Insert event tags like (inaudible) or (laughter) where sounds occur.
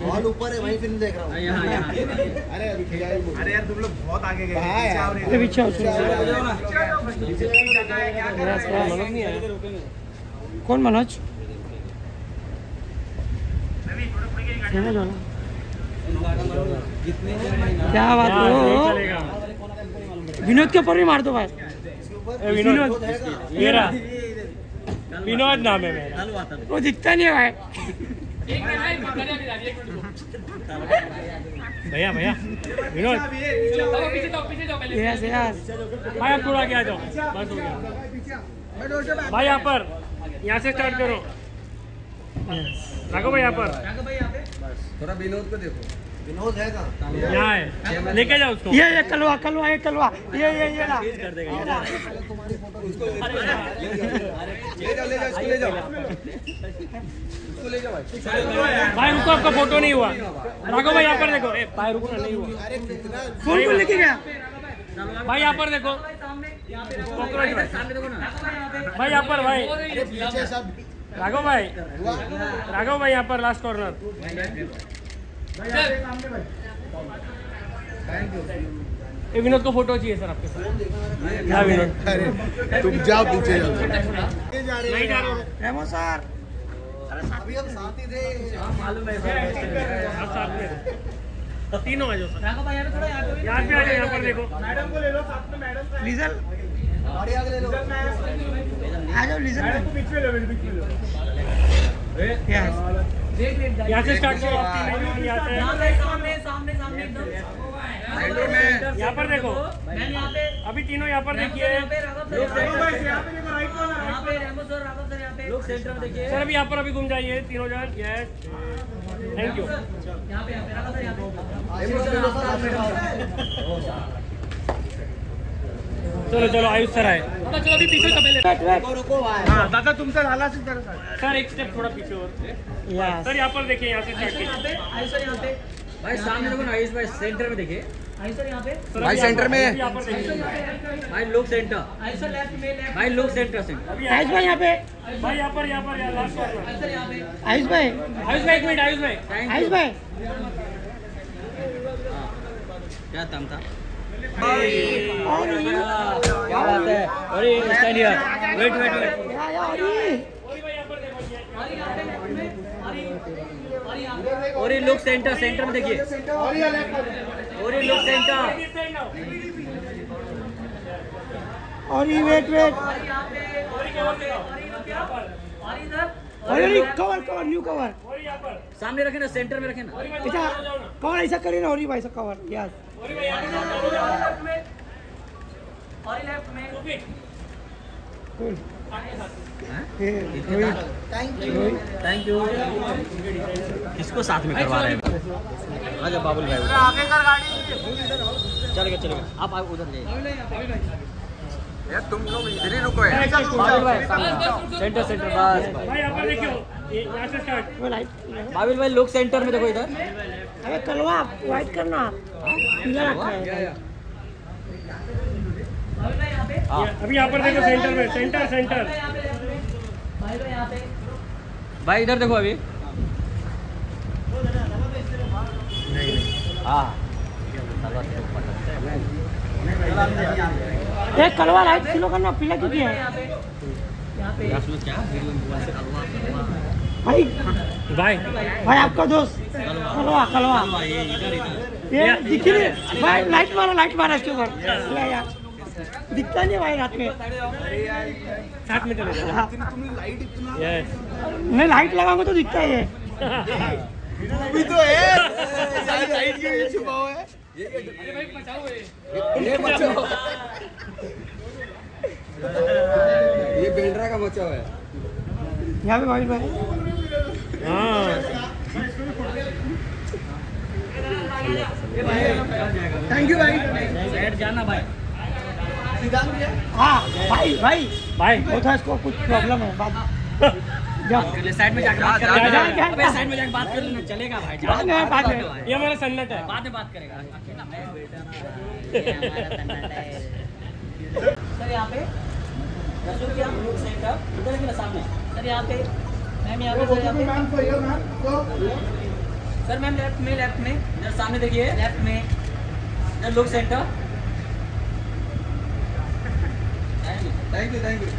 Hall ऊपर है वहीं फ़िल्म देख रहा हूँ। यहाँ यहाँ। अरे ही अरे यार तुम लोग बहुत आगे गए। कहाँ पीछे आओ अरे पीछे आओ सुनो कौन मनोज? क्या बात हो? विनोद के ऊपर भी मार दो भाई। विनोद। मेरा। विनोद नाम है मेरा। वो दिखता नहीं है भाई। भैया भैया। विनोद। यस यस भाई, आप थोड़ा आगे जाओ। बस हो गया। भाई, यहाँ पर। यहाँ से स्टार्ट करो। राघव भाई, यहाँ पर। थोड़ा विनोद को देखो। विनोद है यहाँ है। लेके जाओ उसको। ये ये कलवा कलवा ये कलवा। ये ये ये ना। कर देगा। ले। जाओ ले जाओ इसको ले जाओ। इसको ले जाओ भाई। भाई रुको आपका फ़ोटो नहीं हुआ। राघव भाई यहाँ पर देखो। भाई रुको ना नहीं हुआ। फ़ोन को लेके गया? भाई यहाँ पर देखो। भाई सामने देखो ना भाई यहाँ पर भाई। राघव भाई। राघव भाई यहाँ पर लास्ट कॉर्नर ये विनोद को फ़ोटो चाहिए सर आपके साथ हाँ विनोद अरे तुम जाओ पीछे जाओ। जा रहे नहीं जा रहा। हूँ। रेमो सर। अभी हम साथ ही थे। मालूम है आप साथ में तीनों आ जाओ सर। राघव भाई यार थोड़ा यहाँ पे यहाँ पे आ जाओ यहाँ पर देखो। मैडम को ले लो साथ में मैडम लीजल। गाड़ी आगे ले लो। आ जाओ लीजल मैडम को बीच में लो बीच में लो यहाँ से स्टार्ट करो सामने सामने सामने एकदम। यहाँ पर देखो। मैम पे अभी तीनों यहाँ पर देखिए। सर अभी यहाँ पर अभी घूम जाइए तीनों जन। यस थैंक यू यहाँ पे यहाँ पे राघव सर यहाँ पे आगे बढ़ो, ले लो सर, आगे बढ़ो। चलो चलो आयुष सर आए। चलो अभी पीछे हाँ दादा तुमसे झाला तर सर एक स्टेप थोड़ा पीछे और सर यहाँ पर देखिए यहाँ से आयुष सर यहाँ पे भाई सामने देखो आयुष भाई सेंटर में देखिए। सर पे। भाई सेंटर में। अभी यहाँ पर देखिए। भाई लोग सेंटर आयुष सर लेफ़्ट में लेफ़्ट भाई लोग सेंटर अभी आयुष भाई यहाँ पे। भाई यहाँ पर यहाँ पर आयुष सर यहाँ पे। आयुष भाई। आयुष भाई एक मिनट आयुष भाई। आयुष भाई। क्या काम था? और ये है। अरे स्टैंड वेट वेट वेट और ये लोग सेंटर सेंटर में देखिए। और ये लोग सेंटर और ये वेट वेट ये कवर कवर न्यू कवर सामने रखे ना सेंटर में रखे ना। ऐसा कवर ऐसा करिए ना और भाई ऐसा कवर यस कूल ये रोहित रोहित थैंक यू किसको साथ में करवा रहे हैं? आ जाओ बाबुल भाई। चलेगा चलेगा आप आप उधर जाइए यार तुम लोग इधर ही रुको यार। बाबुल भाई सामने। सेंटर सेंटर बस। भाई ये से स्टार्ट लाइट बाबुल भाई लोग सेंटर में देखो इधर। अरे कलवा व्हाइट करना। पीला रखा है। हाँ अभी यहाँ पर देखो सेंटर में सेंटर सेंटर भाई इधर देखो अभी। हाँ। एक कलवा लाइट स्लो करना पीला क्यों किया? है भाई। भाई। भाई आपका दोस्त। कलवा कलवा ये इधर इधर। दिख ही भाई लाइट मारा लाइट मारा इसके ऊपर। दिखता नहीं भाई रात में। साथ में चले जाओ हाँ। नहीं लाइट लगाऊँगा तो दिखता ही है। भी तो है। साइड साइड के लिए छुपा हुआ है। ये बचाओ ये बेल्ड्रा का बचाव है। यहाँ पे भाई भाई। हाँ। थैंक यू भाई जाना भाई हाँ? भाई भाई भाई वो था इसको कुछ प्रॉब्लम है बात (laughs) साइड में जाके बात कर जा, जा, जा। अबे साइड में जाके बात कर लेना चलेगा भाई बाद में बाद ये हमारा सन्नट है। बाद में बात करेगा अकेला मैं बेटा ये हमारा सन्नाटा है सर यहाँ पे। रसूल क्या सेंटर इधर के सामने। सर यहाँ पे। मैम यहाँ पे सर यहाँ पे। सर मैम लेफ़्ट में लेफ़्ट में। इधर सामने देखिए। लेफ़्ट में। इधर look centre thank you thank you